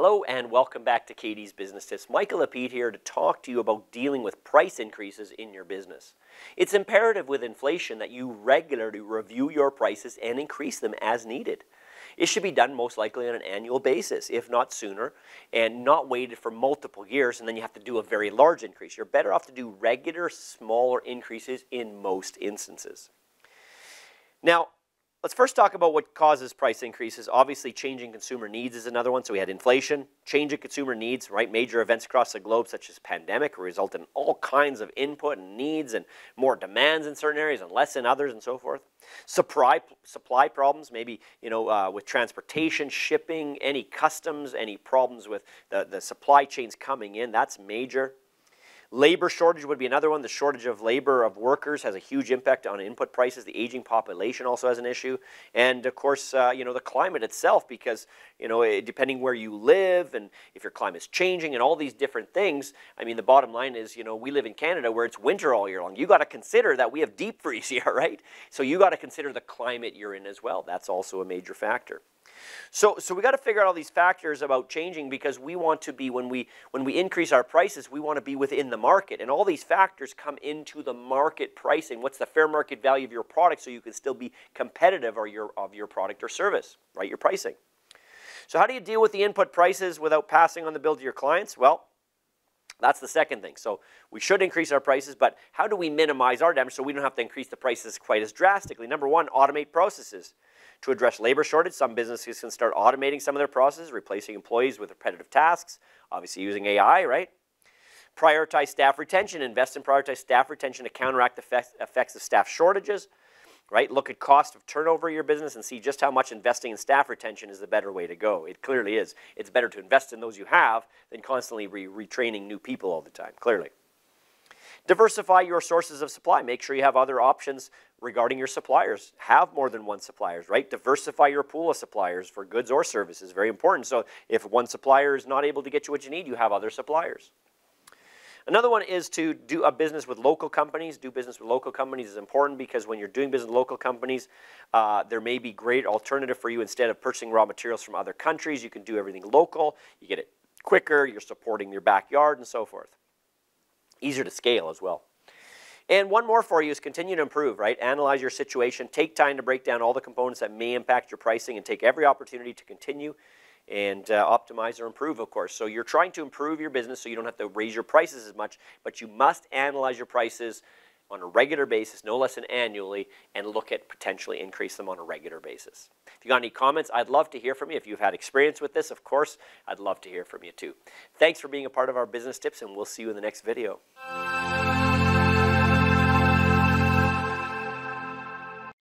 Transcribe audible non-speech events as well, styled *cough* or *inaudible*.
Hello and welcome back to KD's Business Tips. Michael Lapide here to talk to you about dealing with price increases in your business. It's imperative with inflation that you regularly review your prices and increase them as needed. It should be done most likely on an annual basis, if not sooner, and not waited for multiple years and then you have to do a very large increase. You're better off to do regular, smaller increases in most instances. Now, Let's first talk about what causes price increases. Obviously, changing consumer needs is another one. So we had inflation, change in consumer needs, right? Major events across the globe, such as pandemic, result in all kinds of input and needs and more demands in certain areas and less in others and so forth. Supply, supply problems, maybe, you know, uh, with transportation, shipping, any customs, any problems with the, the supply chains coming in, that's major. Labor shortage would be another one. The shortage of labor of workers has a huge impact on input prices. The aging population also has an issue, and of course, uh, you know the climate itself, because you know eh, depending where you live and if your climate's changing and all these different things. I mean, the bottom line is, you know, we live in Canada where it's winter all year long. You got to consider that we have deep freeze *laughs* here, right? So you got to consider the climate you're in as well. That's also a major factor. So, so we got to figure out all these factors about changing because we want to be when we when we increase our prices, we want to be within the market, and all these factors come into the market pricing. What's the fair market value of your product, so you can still be competitive or your of your product or service, right? Your pricing. So how do you deal with the input prices without passing on the bill to your clients? Well, that's the second thing. So we should increase our prices, but how do we minimize our damage so we don't have to increase the prices quite as drastically? Number one, automate processes. To address labor shortage, some businesses can start automating some of their processes, replacing employees with repetitive tasks, obviously using AI, right? Prioritize staff retention, invest in prioritize staff retention to counteract the effects of staff shortages, right? Look at cost of turnover of your business and see just how much investing in staff retention is the better way to go. It clearly is. It's better to invest in those you have than constantly re retraining new people all the time, clearly. Diversify your sources of supply. Make sure you have other options regarding your suppliers. Have more than one suppliers, right? Diversify your pool of suppliers for goods or services. Very important. So if one supplier is not able to get you what you need, you have other suppliers. Another one is to do a business with local companies. Do business with local companies is important because when you're doing business with local companies, uh, there may be great alternative for you. Instead of purchasing raw materials from other countries, you can do everything local. You get it quicker. You're supporting your backyard and so forth. Easier to scale as well. And one more for you is continue to improve, right? Analyze your situation. Take time to break down all the components that may impact your pricing and take every opportunity to continue and uh, optimize or improve, of course. So you're trying to improve your business so you don't have to raise your prices as much, but you must analyze your prices on a regular basis, no less than annually, and look at potentially increase them on a regular basis. If you got any comments, I'd love to hear from you. If you've had experience with this, of course, I'd love to hear from you too. Thanks for being a part of our business tips, and we'll see you in the next video.